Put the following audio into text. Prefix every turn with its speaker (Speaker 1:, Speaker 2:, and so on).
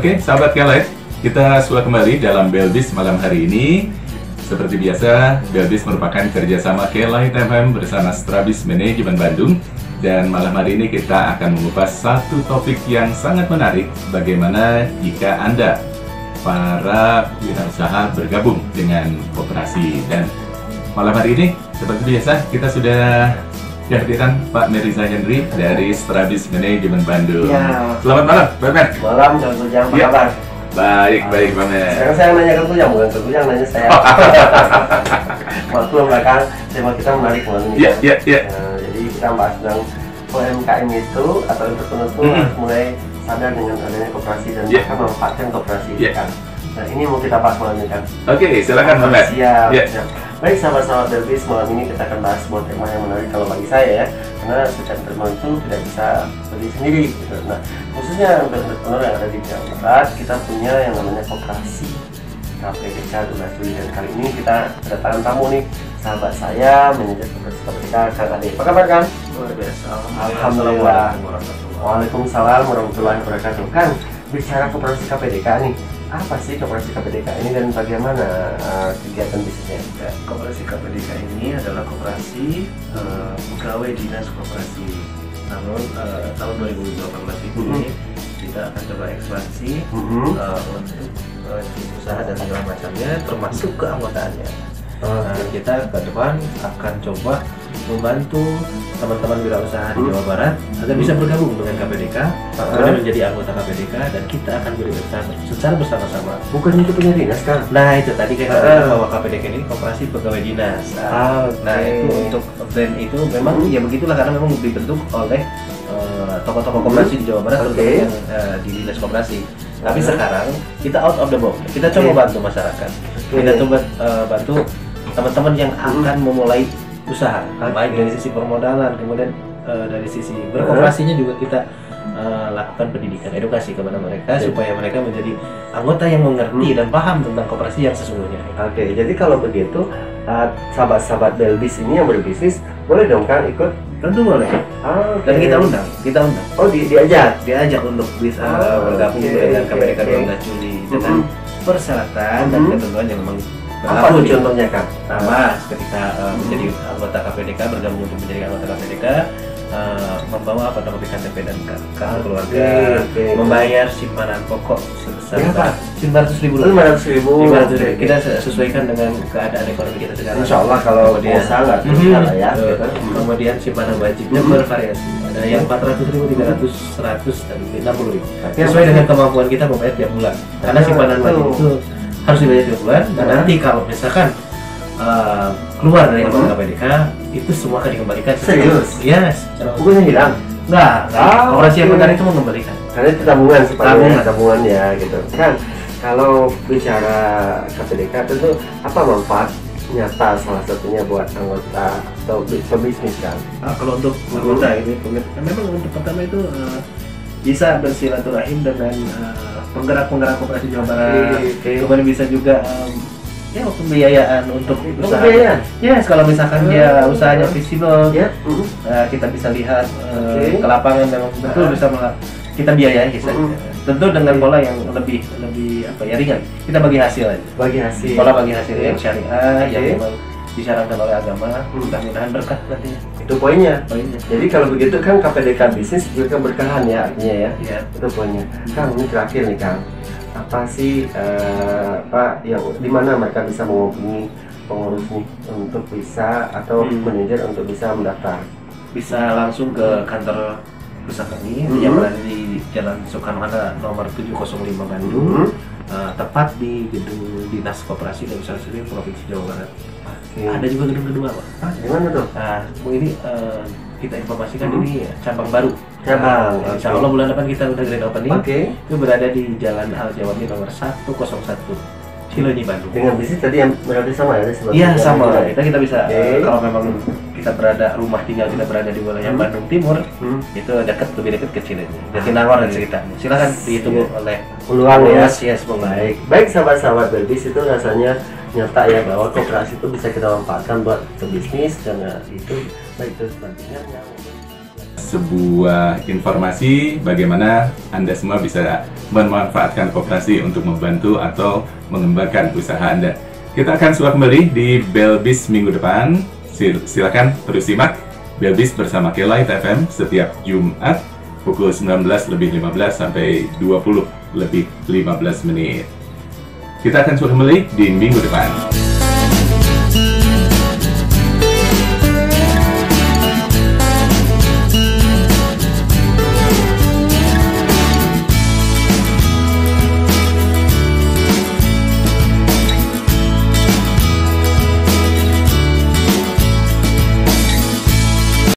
Speaker 1: Oke, sahabat Kalight, kita sudah kembali dalam Belbis malam hari ini. Seperti biasa, Belbis merupakan kerjasama Kelight FM bersama Strabis Manajemen Bandung. Dan malam hari ini kita akan mengupas satu topik yang sangat menarik, bagaimana jika Anda, para wirausaha bergabung dengan koperasi. Dan malam hari ini, seperti biasa, kita sudah kehadiran Pak Meriza Henry dari Strabis Manajemen Bandung.
Speaker 2: Ya.
Speaker 1: Selamat malam, Pak Mer.
Speaker 2: Malam, Kang Tujang, apa
Speaker 1: Ya.
Speaker 2: kabar?
Speaker 1: Baik, baik, Pak Mer.
Speaker 2: Sekarang saya nanya Kang Tujang, bukan Kang Tujang nanya saya. Maklum lah Kang, tema kita menarik malam ini.
Speaker 1: Iya, iya, iya.
Speaker 2: Nah, jadi kita bahas tentang UMKM itu atau entrepreneur itu
Speaker 1: Mhm.
Speaker 2: harus mulai sadar dengan adanya koperasi dan
Speaker 1: Iya.
Speaker 2: bahkan memanfaatkan koperasi
Speaker 1: Iya.
Speaker 2: Kang. Nah ini mau kita bahas malam ini Kang.
Speaker 1: Oke, silakan Pak Mer.
Speaker 2: Siap.
Speaker 1: Iya.
Speaker 2: siap. Baik sahabat-sahabat Delvis, malam ini kita akan bahas sebuah tema yang menarik kalau bagi saya ya Karena setiap entrepreneur itu tidak bisa berdiri sendiri gitu. Nah khususnya untuk entrepreneur yang ada di Jawa Barat Kita punya yang namanya koperasi KPDK Dunia Juli Dan kali ini kita kedatangan tamu nih Sahabat saya, manajer koperasi KPDK, Kang Ade Apa kabar Kang?
Speaker 3: Luar biasa.
Speaker 2: Alhamdulillah. Waalaikumsalam warahmatullahi wabarakatuh Kang, bicara koperasi KPDK nih apa sih koperasi KPDK ini dan bagaimana uh, kegiatan bisnisnya?
Speaker 3: Ya, Koperasi KPDK ini adalah koperasi eh, pegawai dinas koperasi. Namun eh, tahun 2018 ini kita akan coba ekspansi
Speaker 2: Mhm.
Speaker 3: eh, untuk jenis usaha dan segala macamnya, termasuk keanggotaannya. Nah, kita ke depan akan coba membantu teman-teman wirausaha di
Speaker 2: Hmm.
Speaker 3: Jawa Barat agar bisa bergabung dengan KPDK,
Speaker 2: Ah.
Speaker 3: kemudian menjadi anggota KPDK dan kita akan berusaha secara bersama-sama
Speaker 2: bukan itu punya dinas kan?
Speaker 3: Nah itu tadi kayak
Speaker 2: Ah.
Speaker 3: katakan bahwa KPDK ini koperasi pegawai dinas.
Speaker 2: Ah,
Speaker 3: Nah itu untuk brand itu memang
Speaker 2: Hmm.
Speaker 3: ya begitulah karena memang dibentuk oleh eh, tokoh-tokoh koperasi di Jawa Barat terutama yang eh, di dinas koperasi. Tapi sekarang kita out of the box. Kita coba bantu masyarakat. Kita coba eh, bantu teman-teman yang akan memulai usaha,
Speaker 2: Oke.
Speaker 3: baik dari sisi permodalan, kemudian eh, dari sisi berkooperasinya juga kita eh, lakukan pendidikan edukasi kepada mereka
Speaker 2: Oke.
Speaker 3: supaya mereka menjadi anggota yang mengerti
Speaker 2: Hmm.
Speaker 3: dan paham tentang koperasi yang sesungguhnya.
Speaker 2: Oke, jadi kalau begitu uh, sahabat-sahabat Belbis ini yang berbisnis boleh dong kan ikut?
Speaker 3: Tentu boleh.
Speaker 2: Oke.
Speaker 3: Dan kita undang, kita undang.
Speaker 2: Oh di diajak.
Speaker 3: Diajak untuk bisa
Speaker 2: Oh,
Speaker 3: bergabung
Speaker 2: oke,
Speaker 3: dengan KPDK
Speaker 2: oke.
Speaker 3: 12 Juli dengan
Speaker 2: Mhm.
Speaker 3: persyaratan dan
Speaker 2: Mhm.
Speaker 3: ketentuan yang memang
Speaker 2: Apa tuh contohnya kan?
Speaker 3: Pertama, ketika uh, menjadi anggota KPDK bergabung untuk menjadi anggota KPDK uh, membawa apa namanya KTP dan kartu
Speaker 2: Oke,
Speaker 3: keluarga, membayar simpanan pokok sebesar
Speaker 2: Berapa?
Speaker 3: lima ratus ribu
Speaker 2: lima ratus ribu.
Speaker 3: Lima ratus ribu. Kita sesuaikan dengan keadaan ekonomi kita sekarang.
Speaker 2: Insya Allah kalau
Speaker 3: Kemudian-
Speaker 2: usaha nggak
Speaker 3: Mhm.
Speaker 2: lah ya. Gitu.
Speaker 3: Kemudian simpanan wajibnya
Speaker 2: Mhm.
Speaker 3: bervariasi. Ada yang 400 ribu, 300, 100, dan 60 ribu.
Speaker 2: Tapi yang
Speaker 3: Sesuai dengan kemampuan kita membayar tiap bulan. Karena
Speaker 2: Ah,
Speaker 3: simpanan wajib itu harus dibayar tiap bulan. Dan
Speaker 2: Ah.
Speaker 3: nanti kalau misalkan uh, keluar dari anggota
Speaker 2: Mhm.
Speaker 3: KPDK, itu semua akan dikembalikan.
Speaker 2: Serius?
Speaker 3: Yes.
Speaker 2: bukannya hilang.
Speaker 3: Enggak.
Speaker 2: Ah,
Speaker 3: Operasi yang
Speaker 2: oke.
Speaker 3: benar itu mengembalikan.
Speaker 2: Karena itu tabungan sebenarnya
Speaker 3: Tabungan.
Speaker 2: tabungan ya gitu. Kan kalau bicara KPDK tentu apa manfaat nyata salah satunya buat anggota atau bi- pebisnis kan?
Speaker 3: Ah, kalau untuk anggota ini pemir- memang untuk pertama itu eh, bisa bersilaturahim dengan eh, penggerak-penggerak koperasi Jawa Barat.
Speaker 2: Oke.
Speaker 3: Kemudian bisa juga em, ya pembiayaan untuk
Speaker 2: Oh,
Speaker 3: usaha.
Speaker 2: pembiayaan?
Speaker 3: Yes, kalau misalkan dia
Speaker 2: Oh.
Speaker 3: usahanya visible,
Speaker 2: Ya. mhm.
Speaker 3: eh, kita bisa lihat eh,
Speaker 2: Oke.
Speaker 3: ke lapangan memang betul
Speaker 2: Ah.
Speaker 3: bisa kita biayai saja.
Speaker 2: Mhm.
Speaker 3: Tentu dengan pola yang lebih lebih apa ya ringan. Kita bagi hasil aja.
Speaker 2: Bagi hasil.
Speaker 3: Pola bagi hasil yang syariah yang
Speaker 2: Oke.
Speaker 3: memang disyaratkan oleh agama,
Speaker 2: Hmm.
Speaker 3: mudah-mudahan berkah nantinya.
Speaker 2: Itu poinnya.
Speaker 3: Poinnya.
Speaker 2: Jadi kalau begitu kan KPDK bisnis juga berkahan ya artinya ya.
Speaker 3: Iya.
Speaker 2: Itu poinnya. Kang ini terakhir nih Kang. Apa sih eh, apa yang di mana mereka bisa menghubungi pengurus nih untuk bisa atau
Speaker 3: Hmm.
Speaker 2: manajer untuk bisa mendaftar?
Speaker 3: bisa langsung ke kantor pusat kami
Speaker 2: Mhm.
Speaker 3: yang berada di Jalan Soekarno Hatta nomor 705 Bandung
Speaker 2: Hmm.
Speaker 3: Eh, tepat di gedung Dinas Koperasi dan Usaha Sendiri Provinsi Jawa Barat.
Speaker 2: Oke.
Speaker 3: Ada juga gedung kedua, Pak.
Speaker 2: Ah, di mana tuh?
Speaker 3: Nah, ini eh, kita informasikan
Speaker 2: Mhm.
Speaker 3: ini cabang baru.
Speaker 2: Cabang,
Speaker 3: Nah, Insya
Speaker 2: oke.
Speaker 3: Allah bulan depan kita udah grand opening.
Speaker 2: Oke.
Speaker 3: Itu berada di Jalan Al Jawami nomor 101 Cileunyi Bandung.
Speaker 2: Dengan bisnis tadi yang berarti sama ya?
Speaker 3: Iya sama.
Speaker 2: kita?
Speaker 3: Kita kita bisa
Speaker 2: Oke.
Speaker 3: eh, kalau memang kita berada rumah tinggal kita berada di wilayah
Speaker 2: Hmm.
Speaker 3: Bandung Timur
Speaker 2: Hmm.
Speaker 3: itu dekat lebih dekat ke Cileunyi. Jatinangor dan sekitarnya. Silakan ditunggu oleh
Speaker 2: Peluang ya.
Speaker 3: Yes, yes.
Speaker 2: Baik, baik sahabat-sahabat Belbis itu rasanya nyata ya bahwa kooperasi itu bisa kita manfaatkan buat ke bisnis karena itu baik terus nantinya yang
Speaker 1: sebuah informasi bagaimana Anda semua bisa memanfaatkan koperasi untuk membantu atau mengembangkan usaha Anda. Kita akan suap kembali di Belbis minggu depan. Sil silakan terus simak Belbis bersama Kelai FM setiap Jumat pukul 19 lebih 15 sampai 20 lebih 15 menit. Kita akan suap kembali di minggu depan.